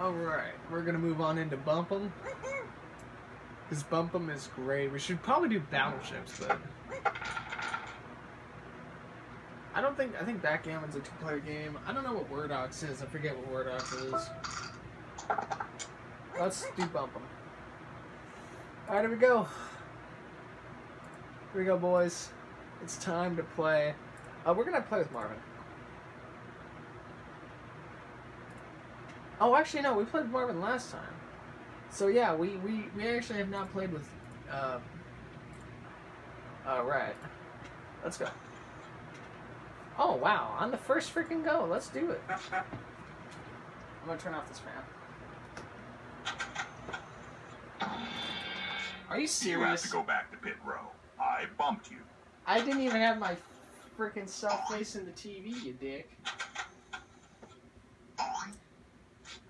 Alright, we're gonna move on into Bump'em. Because Bump'em is great. We should probably do Battleships, but... I don't think... I think Backgammon's a two-player game. I don't know what Wordox is. I forget what Wordox is. Let's do Bump'em. Alright, here we go. Here we go, boys. It's time to play. Uh, we're gonna play with Marvin. Oh, actually, no. We played Marvin last time. So yeah, we we, we actually have not played with. Uh, all right, let's go. Oh wow! On the first freaking go, let's do it. I'm gonna turn off this fan. Are you serious? You have to go back to pit row. I bumped you. I didn't even have my freaking self facing the TV, you dick.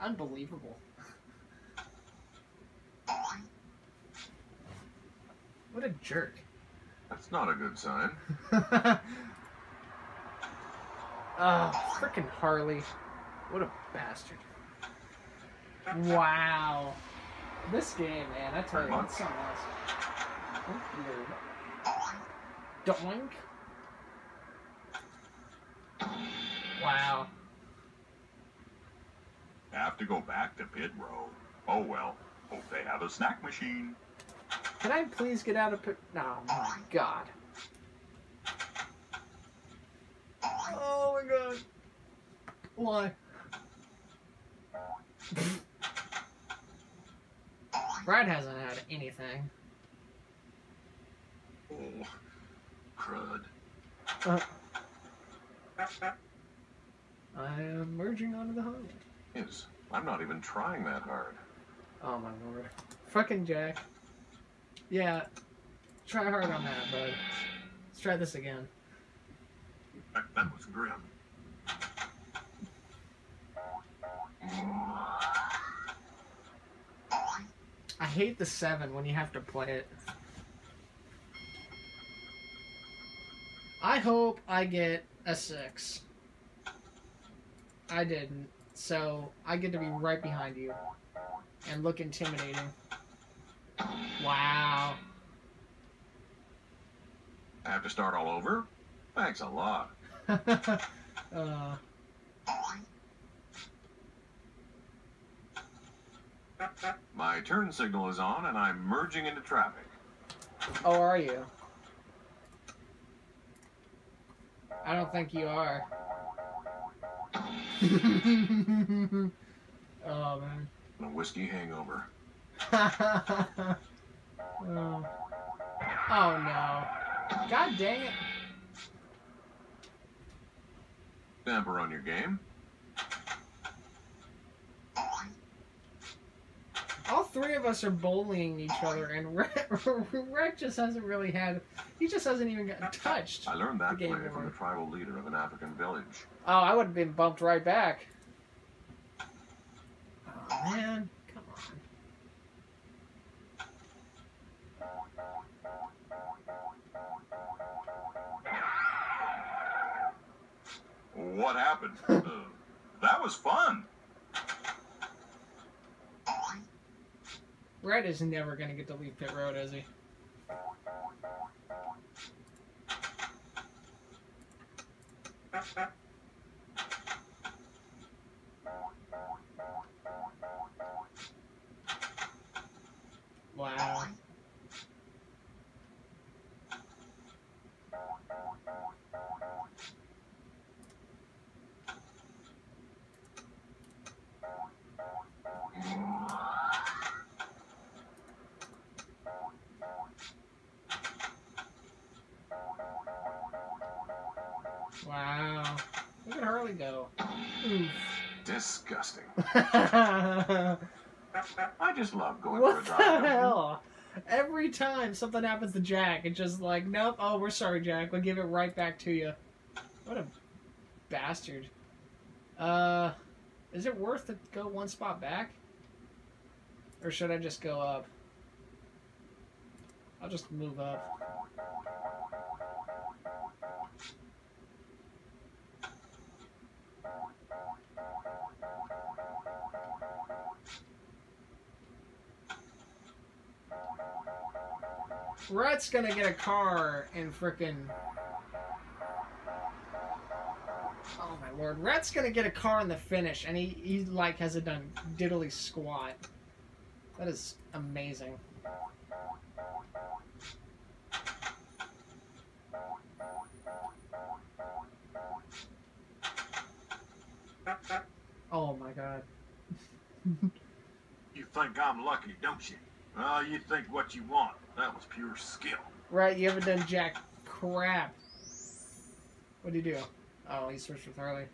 Unbelievable. What a jerk. That's not a good sign. Ah, oh, freaking Harley. What a bastard. Wow. This game, man, I tell you, it's something else. Doink. Wow. Have to go back to pit row. Oh well. Hope they have a snack machine. Can I please get out of pit? No, Oh my god. Oh my god. Why? Brad hasn't had anything. Oh, crud. Uh, I am merging onto the highway. Yes, I'm not even trying that hard. Oh my lord. Fucking Jack. Yeah. Try hard on that, bud. Let's try this again. That, that was grim. I hate the seven when you have to play it. I hope I get a six. I didn't, so I get to be right behind you and look intimidating. Wow. I have to start all over? Thanks a lot. uh, My turn signal is on and I'm merging into traffic. oh, are you? I don't think you are. oh man. A whiskey hangover. oh. oh no. God dang it. Damper on your game. Three of us are bullying each other, and Rhett just hasn't really had. He just hasn't even gotten touched. I learned that play from the tribal leader of an African village. Oh, I would have been bumped right back. Oh man, come on. What happened? uh, that was fun. Red is never gonna get to leave pit road, is he? Wow. I just love going for a the hell? Every time something happens to Jack, it's just like, nope, oh, we're sorry, Jack. We'll give it right back to you. What a bastard. Uh, is it worth to go one spot back? Or should I just go up? I'll just move up. Rhett's gonna get a car and frickin' Oh my lord. Rhett's gonna get a car in the finish and he, he like hasn't done diddly squat. That is amazing. Oh my god. You think I'm lucky, don't you? Well, you think what you want. That was pure skill. Right, you haven't done jack crap. What'd you do? Oh, he switched with Harley.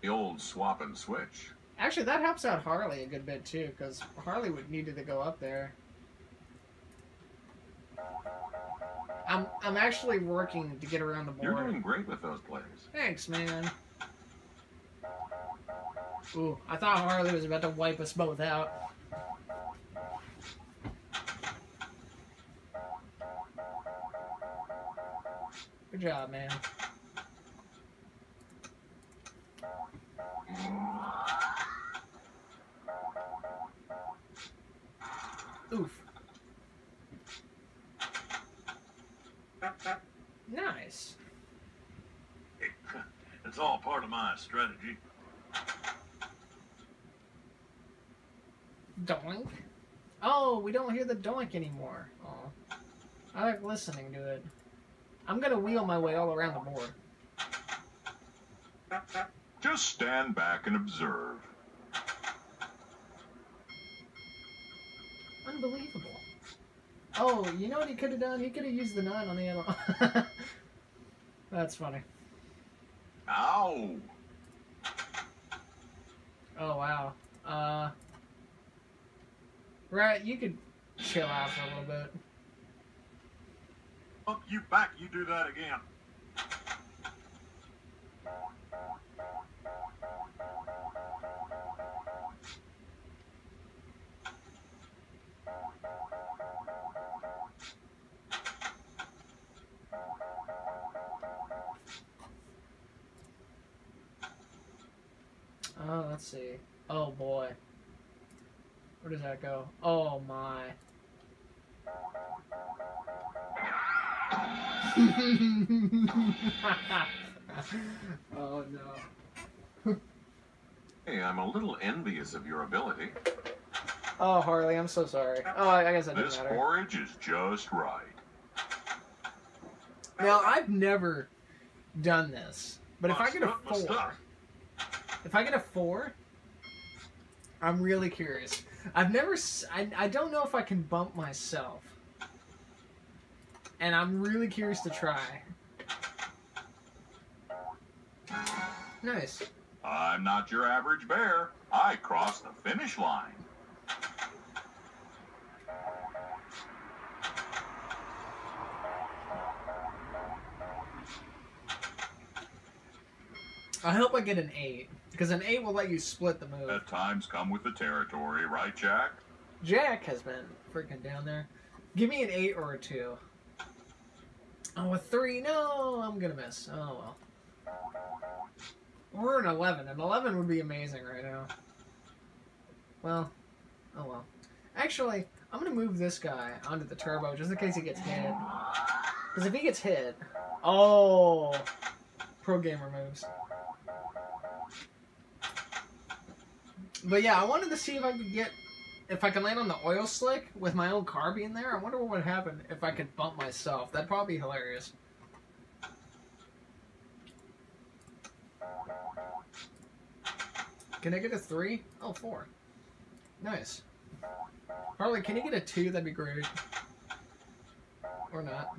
The old swap and switch. Actually, that helps out Harley a good bit too, because Harley would needed to go up there. I'm I'm actually working to get around the board. You're doing great with those plays. Thanks, man. Ooh, I thought Harley was about to wipe us both out. Good job, man. Oof. Nice. It's all part of my strategy. Doink. Oh, we don't hear the doink anymore. Oh, I like listening to it. I'm gonna wheel my way all around the board. Just stand back and observe. Unbelievable. Oh, you know what he could have done? He could have used the nine on the other. That's funny. Ow! Oh wow. Uh. Right, you could chill out for a little bit. Up you back, you do that again. Oh, let's see. Oh boy. Where does that go? Oh my. oh no. Hey, I'm a little envious of your ability. Oh Harley, I'm so sorry. Oh, I I guess that This doesn't matter. forage is just right. Now I've never done this, but if I get a four, if I get a four, I'm really curious. I've never, I, I don't know if I can bump myself, and I'm really curious to try. Nice. I'm not your average bear. I crossed the finish line. I hope I get an eight because an eight will let you split the move. At times come with the territory, right, Jack? Jack has been freaking down there. Give me an eight or a two. Oh, a three? No, I'm gonna miss. Oh well. We're an eleven. An eleven would be amazing right now. Well, oh well. Actually, I'm gonna move this guy onto the turbo just in case he gets hit. Because if he gets hit, oh, pro gamer moves. But yeah, I wanted to see if I could get if I can land on the oil slick with my own car being there, I wonder what would happen if I could bump myself. That'd probably be hilarious. Can I get a three? Oh, four. Nice. Harley, can you get a two? That'd be great. Or not.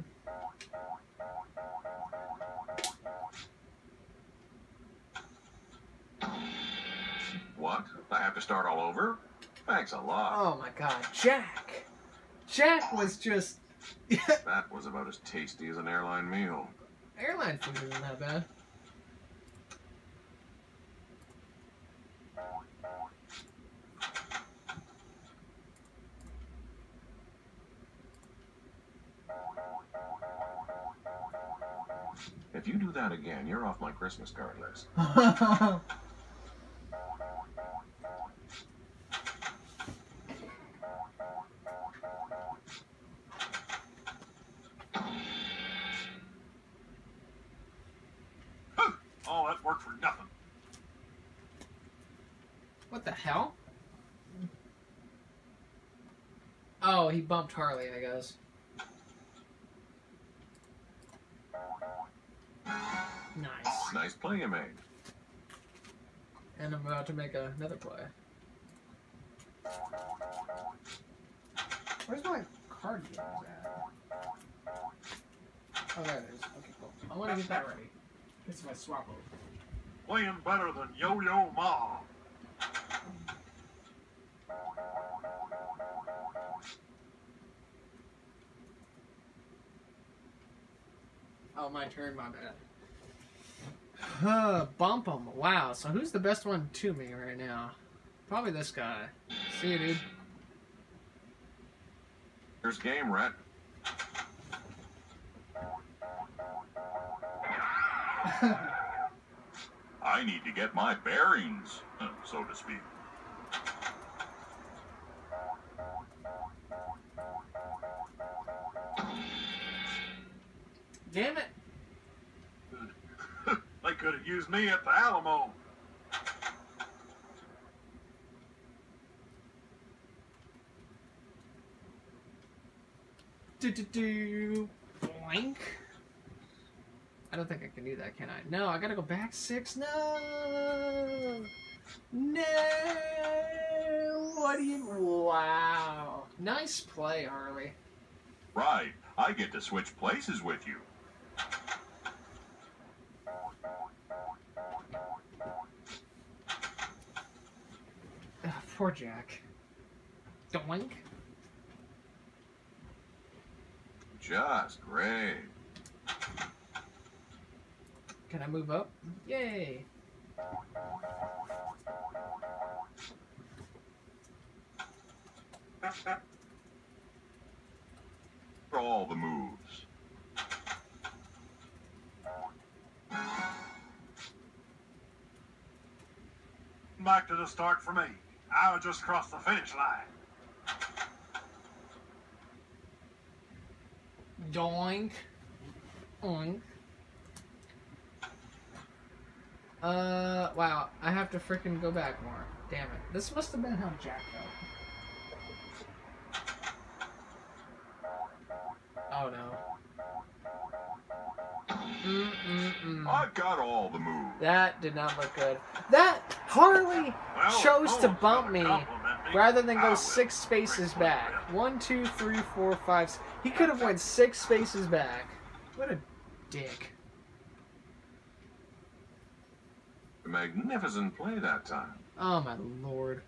What? I have to start all over? Thanks a lot. Oh my god, Jack! Jack was just. That was about as tasty as an airline meal. Airline food isn't that bad. If you do that again, you're off my Christmas card list. What the hell? Oh, he bumped Harley, I guess. Nice. Nice play you made. And I'm about to make another play. Where's my card games at? Oh, there it is. Okay, cool. I want to get that ready. It's my swap over. Playing better than Yo-Yo Ma. Oh, my turn, my bad. Huh, bump him. Wow, so who's the best one to me right now? Probably this guy. See you, dude. Here's game, Rhett. I need to get my bearings, so to speak. Damn it. They could have used me at the Alamo. Do do do. Blank. I don't think I can do that, can I? No, I gotta go back six. No. No. What do you? Wow. Nice play, Harley. Right, I get to switch places with you. Poor Jack. Doink. Just great. Can I move up? Yay. For all the moves. Back to the start for me. I just across the finish line. Doink. Oink. Uh, wow. I have to freaking go back more. Damn it. This must have been how Jack felt. Oh no. Mm-mm-mm. I've got all the moves. That did not look good. That Harley Well, chose to bump me rather than go six spaces back. One, two, three, four, five. He could have went six spaces back. What a dick. Magnificent play that time. Oh my lord.